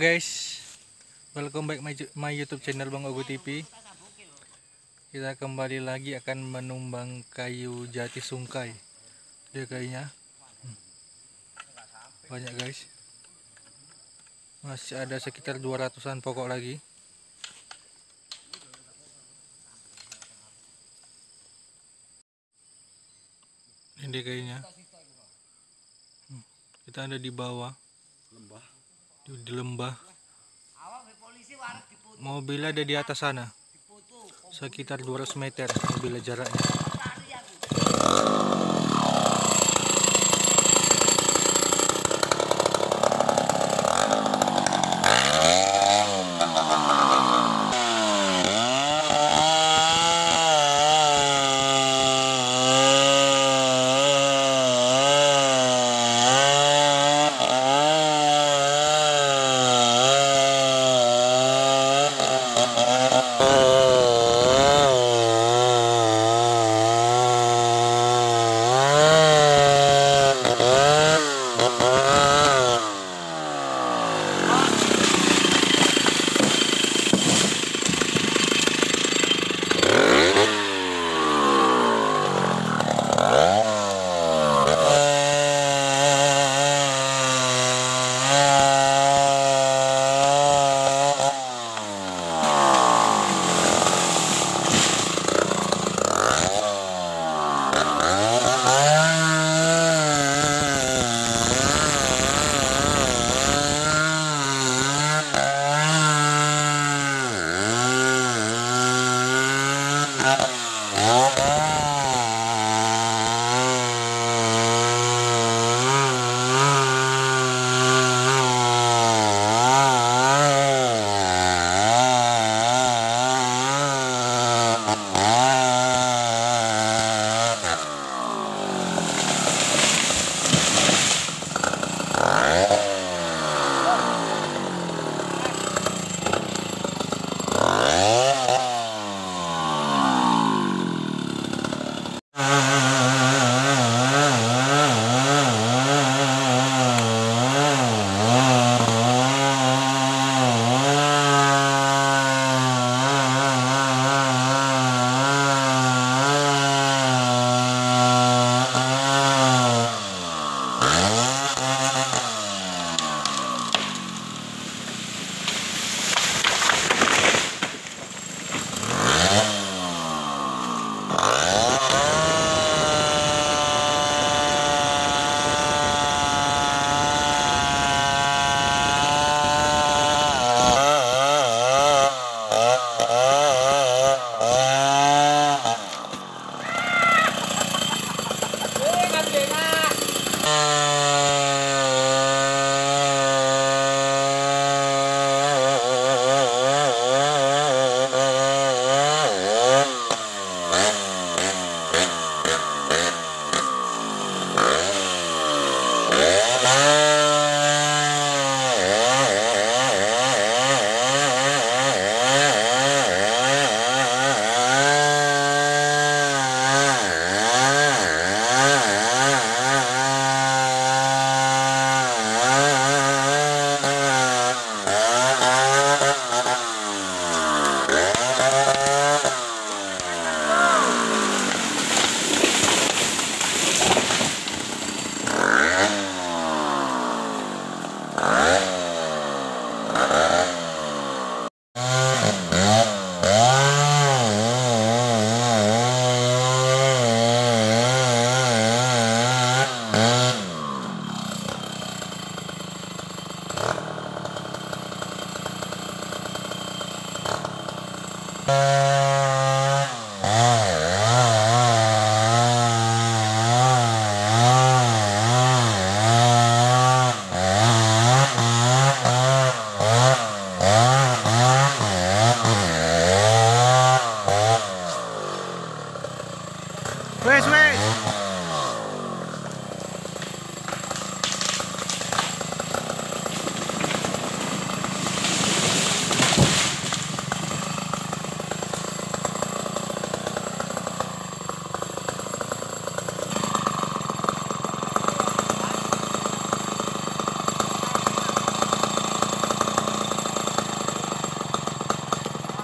guys, welcome back my, my YouTube channel Bang Ogo TV. Kita kembali lagi akan menumbang kayu jati sungkai. Dia kayaknya hmm. banyak guys. Masih ada sekitar 200an pokok lagi. Ini kayaknya. Hmm. Kita ada di bawah di, di lembah. Mobilnya ada di atas sana. Sekitar 200 meter mobilnya jaraknya Wow.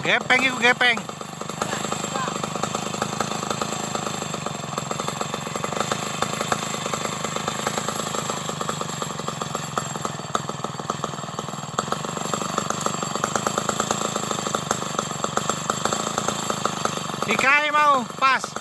Gepeng iku gepeng. Dikai mau, pas.